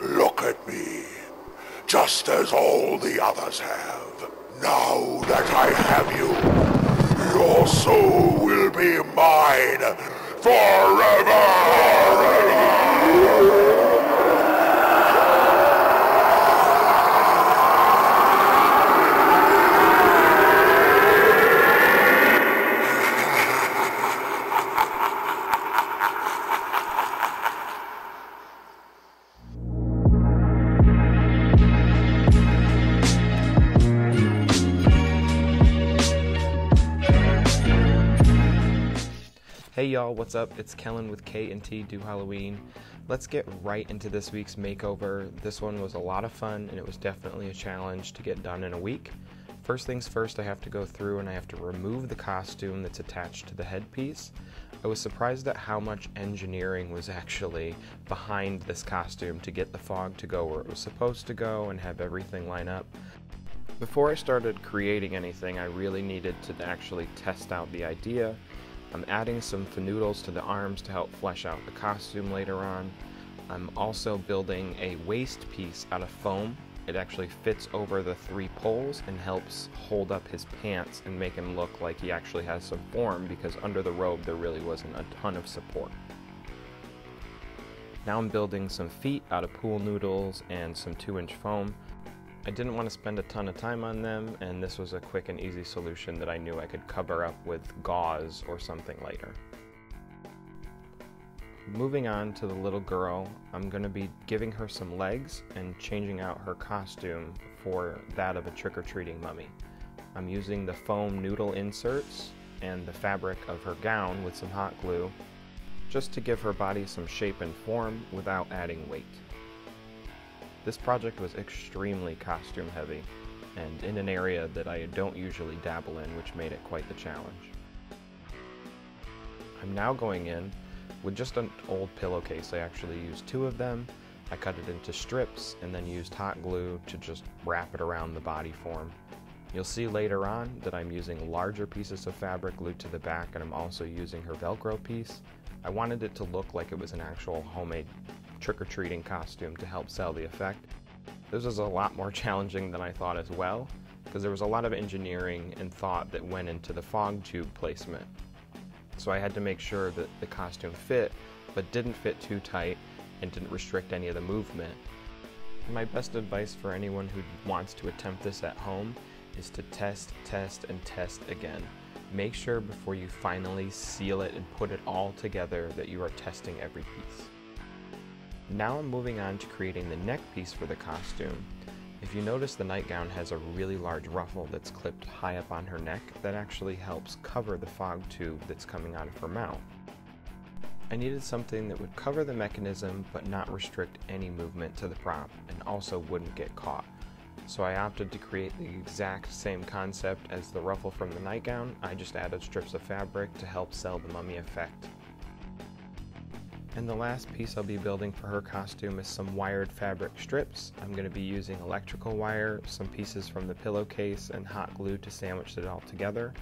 Look at me, just as all the others have. Now that I have you, your soul will be mine forever! Hey y'all, what's up? It's Kellen with K&T Do Halloween. Let's get right into this week's makeover. This one was a lot of fun and it was definitely a challenge to get done in a week. First things first, I have to go through and I have to remove the costume that's attached to the headpiece. I was surprised at how much engineering was actually behind this costume to get the fog to go where it was supposed to go and have everything line up. Before I started creating anything, I really needed to actually test out the idea I'm adding some fanoodles to the arms to help flesh out the costume later on. I'm also building a waist piece out of foam. It actually fits over the three poles and helps hold up his pants and make him look like he actually has some form because under the robe there really wasn't a ton of support. Now I'm building some feet out of pool noodles and some 2 inch foam. I didn't want to spend a ton of time on them, and this was a quick and easy solution that I knew I could cover up with gauze or something later. Moving on to the little girl, I'm going to be giving her some legs and changing out her costume for that of a trick-or-treating mummy. I'm using the foam noodle inserts and the fabric of her gown with some hot glue just to give her body some shape and form without adding weight. This project was extremely costume heavy, and in an area that I don't usually dabble in, which made it quite the challenge. I'm now going in with just an old pillowcase. I actually used two of them. I cut it into strips and then used hot glue to just wrap it around the body form. You'll see later on that I'm using larger pieces of fabric glued to the back and I'm also using her Velcro piece. I wanted it to look like it was an actual homemade trick-or-treating costume to help sell the effect. This was a lot more challenging than I thought as well, because there was a lot of engineering and thought that went into the fog tube placement. So I had to make sure that the costume fit, but didn't fit too tight and didn't restrict any of the movement. My best advice for anyone who wants to attempt this at home is to test, test, and test again. Make sure before you finally seal it and put it all together that you are testing every piece. Now I'm moving on to creating the neck piece for the costume. If you notice the nightgown has a really large ruffle that's clipped high up on her neck that actually helps cover the fog tube that's coming out of her mouth. I needed something that would cover the mechanism but not restrict any movement to the prop and also wouldn't get caught. So I opted to create the exact same concept as the ruffle from the nightgown, I just added strips of fabric to help sell the mummy effect and the last piece I'll be building for her costume is some wired fabric strips. I'm going to be using electrical wire, some pieces from the pillowcase, and hot glue to sandwich it all together.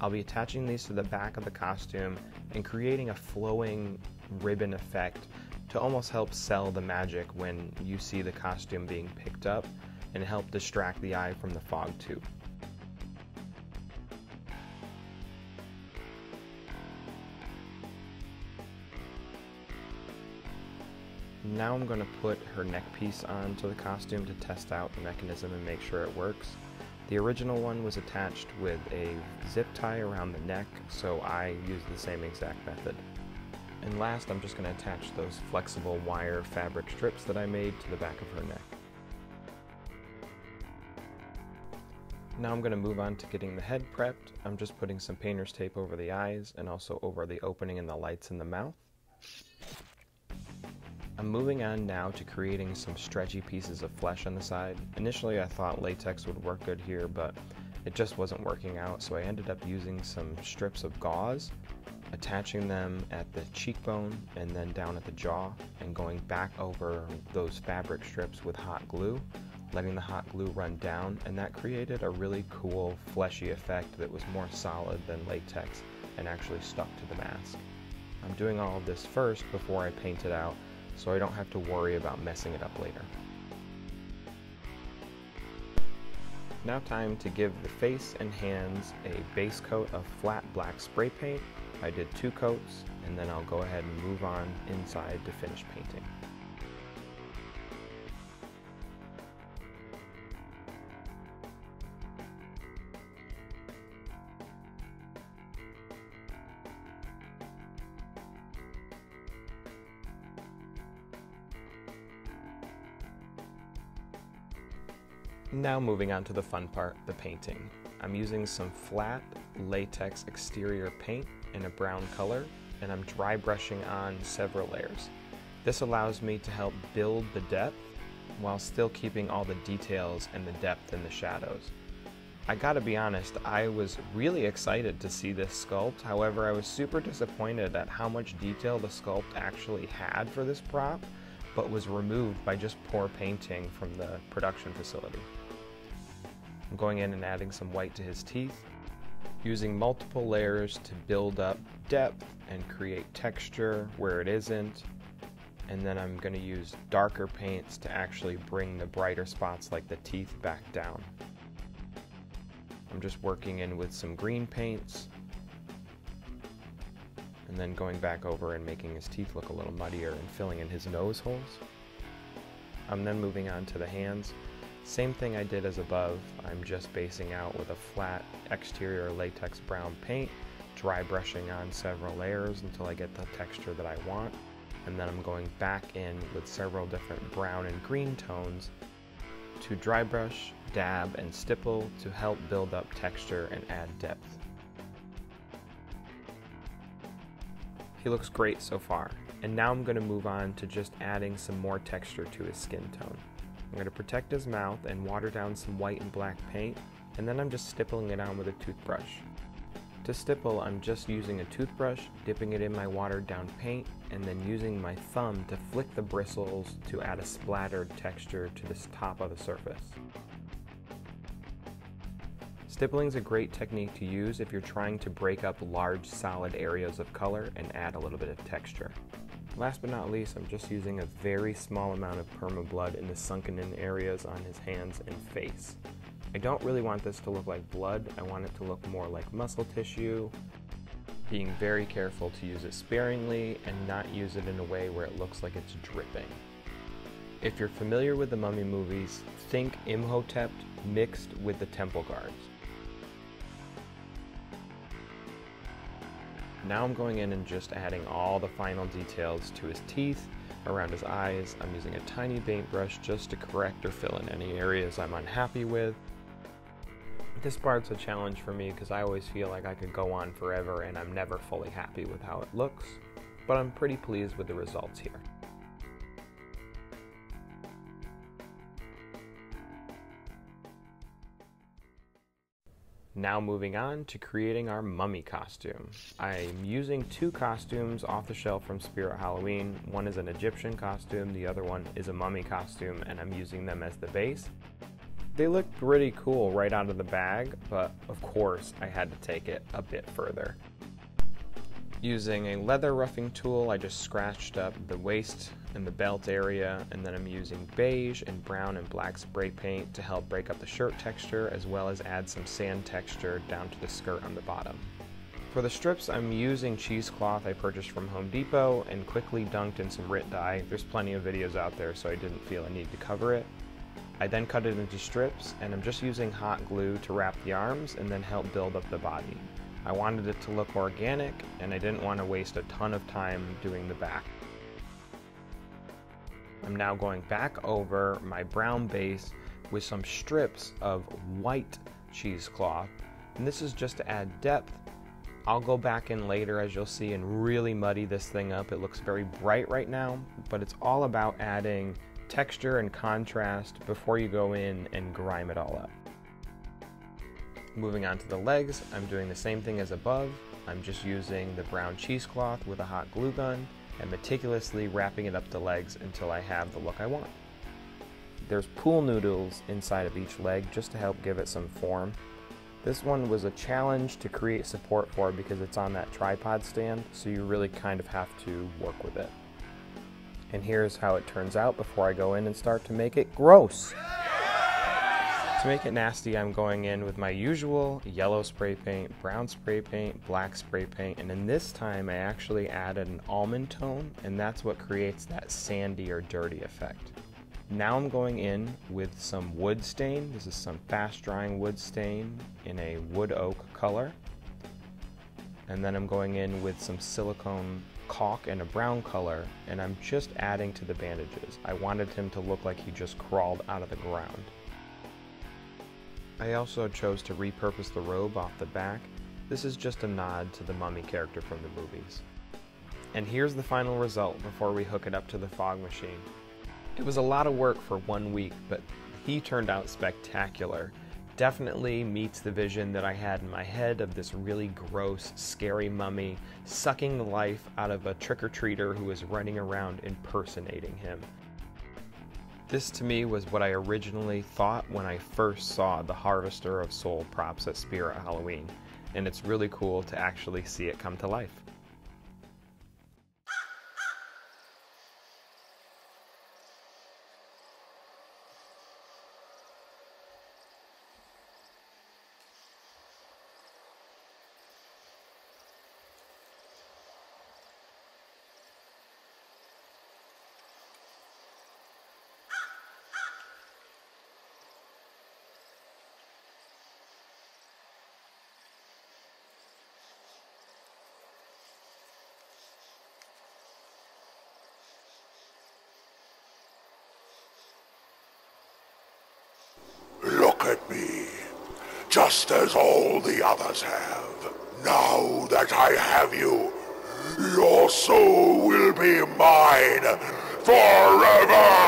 I'll be attaching these to the back of the costume and creating a flowing ribbon effect to almost help sell the magic when you see the costume being picked up and help distract the eye from the fog tube. Now I'm going to put her neck piece onto the costume to test out the mechanism and make sure it works. The original one was attached with a zip tie around the neck, so I used the same exact method. And last, I'm just going to attach those flexible wire fabric strips that I made to the back of her neck. Now I'm going to move on to getting the head prepped. I'm just putting some painter's tape over the eyes and also over the opening and the lights in the mouth. I'm moving on now to creating some stretchy pieces of flesh on the side. Initially I thought latex would work good here, but it just wasn't working out, so I ended up using some strips of gauze, attaching them at the cheekbone and then down at the jaw, and going back over those fabric strips with hot glue, letting the hot glue run down, and that created a really cool fleshy effect that was more solid than latex and actually stuck to the mask. I'm doing all of this first before I paint it out so I don't have to worry about messing it up later. Now time to give the face and hands a base coat of flat black spray paint. I did two coats and then I'll go ahead and move on inside to finish painting. Now moving on to the fun part, the painting. I'm using some flat latex exterior paint in a brown color and I'm dry brushing on several layers. This allows me to help build the depth while still keeping all the details and the depth in the shadows. I gotta be honest, I was really excited to see this sculpt, however I was super disappointed at how much detail the sculpt actually had for this prop, but was removed by just poor painting from the production facility. I'm going in and adding some white to his teeth, using multiple layers to build up depth and create texture where it isn't. And then I'm going to use darker paints to actually bring the brighter spots like the teeth back down. I'm just working in with some green paints and then going back over and making his teeth look a little muddier and filling in his nose holes. I'm then moving on to the hands. Same thing I did as above, I'm just basing out with a flat exterior latex brown paint, dry brushing on several layers until I get the texture that I want, and then I'm going back in with several different brown and green tones to dry brush, dab, and stipple to help build up texture and add depth. He looks great so far, and now I'm going to move on to just adding some more texture to his skin tone. I'm going to protect his mouth and water down some white and black paint, and then I'm just stippling it on with a toothbrush. To stipple, I'm just using a toothbrush, dipping it in my watered down paint, and then using my thumb to flick the bristles to add a splattered texture to the top of the surface. Stippling is a great technique to use if you're trying to break up large solid areas of color and add a little bit of texture. Last but not least, I'm just using a very small amount of perma blood in the sunken in areas on his hands and face. I don't really want this to look like blood, I want it to look more like muscle tissue, being very careful to use it sparingly and not use it in a way where it looks like it's dripping. If you're familiar with the mummy movies, think Imhotep mixed with the temple guards. Now I'm going in and just adding all the final details to his teeth, around his eyes. I'm using a tiny paintbrush just to correct or fill in any areas I'm unhappy with. This part's a challenge for me because I always feel like I could go on forever and I'm never fully happy with how it looks, but I'm pretty pleased with the results here. Now moving on to creating our mummy costume. I'm using two costumes off the shelf from Spirit Halloween. One is an Egyptian costume, the other one is a mummy costume, and I'm using them as the base. They look pretty cool right out of the bag, but of course I had to take it a bit further. Using a leather roughing tool, I just scratched up the waist and the belt area, and then I'm using beige and brown and black spray paint to help break up the shirt texture as well as add some sand texture down to the skirt on the bottom. For the strips, I'm using cheesecloth I purchased from Home Depot and quickly dunked in some RIT dye. There's plenty of videos out there, so I didn't feel a need to cover it. I then cut it into strips, and I'm just using hot glue to wrap the arms and then help build up the body. I wanted it to look organic and I didn't want to waste a ton of time doing the back. I'm now going back over my brown base with some strips of white cheesecloth and this is just to add depth. I'll go back in later as you'll see and really muddy this thing up. It looks very bright right now, but it's all about adding texture and contrast before you go in and grime it all up. Moving on to the legs, I'm doing the same thing as above. I'm just using the brown cheesecloth with a hot glue gun and meticulously wrapping it up the legs until I have the look I want. There's pool noodles inside of each leg just to help give it some form. This one was a challenge to create support for because it's on that tripod stand, so you really kind of have to work with it. And here's how it turns out before I go in and start to make it gross. To make it nasty, I'm going in with my usual yellow spray paint, brown spray paint, black spray paint, and in this time I actually added an almond tone, and that's what creates that sandy or dirty effect. Now I'm going in with some wood stain. This is some fast drying wood stain in a wood oak color. And then I'm going in with some silicone caulk in a brown color, and I'm just adding to the bandages. I wanted him to look like he just crawled out of the ground. I also chose to repurpose the robe off the back. This is just a nod to the mummy character from the movies. And here's the final result before we hook it up to the fog machine. It was a lot of work for one week, but he turned out spectacular. Definitely meets the vision that I had in my head of this really gross, scary mummy sucking the life out of a trick or treater who is running around impersonating him. This to me was what I originally thought when I first saw the Harvester of Soul props at Spirit Halloween, and it's really cool to actually see it come to life. Look at me, just as all the others have. Now that I have you, your soul will be mine forever!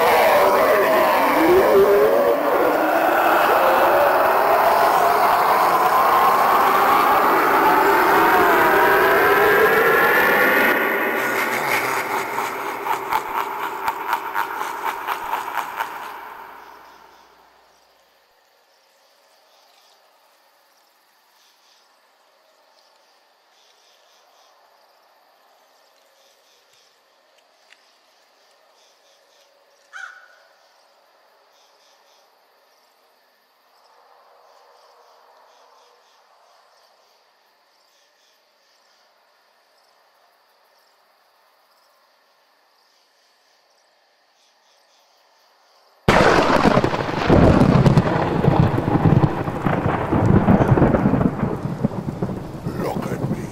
Look at me,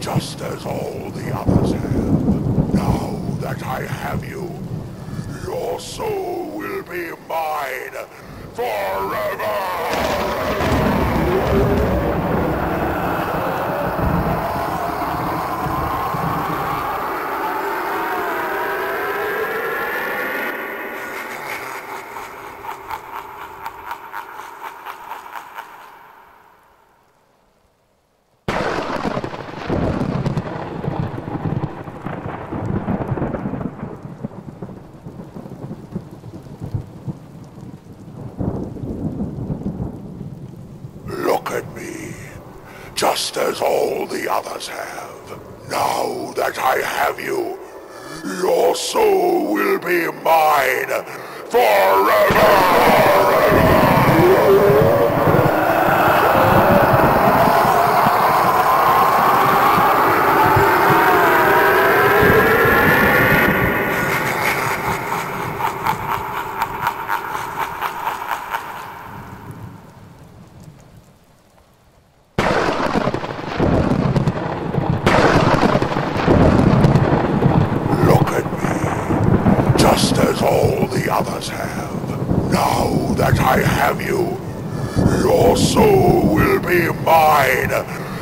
just as all the others have. Now that I have you, your soul will be mine forever! Look at me, just as all the others have. Now that I have you, your soul will be mine forever! Look at me, just as all the others have. Now that I have you, your soul will be mine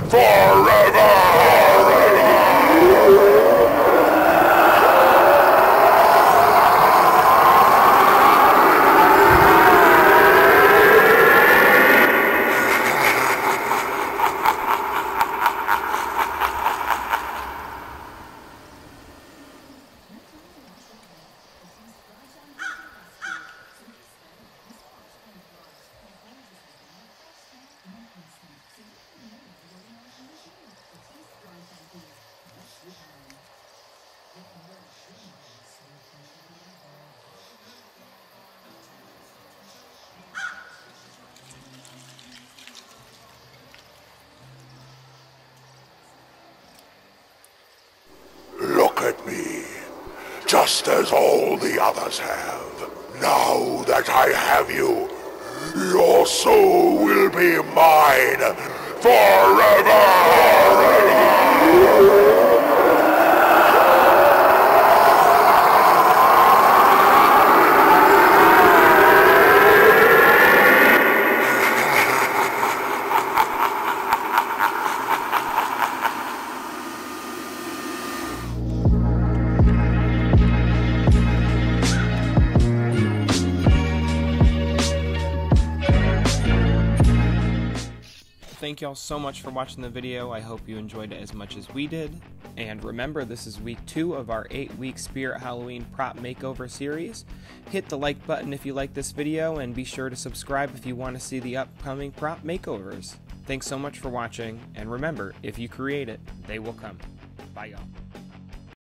forever! Me, just as all the others have. Now that I have you, your soul will be mine forever! Thank y'all so much for watching the video. I hope you enjoyed it as much as we did. And remember, this is week two of our eight week Spirit Halloween prop makeover series. Hit the like button if you like this video, and be sure to subscribe if you want to see the upcoming prop makeovers. Thanks so much for watching, and remember, if you create it, they will come. Bye, y'all.